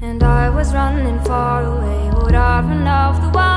And I was running far away Would I run off the wild?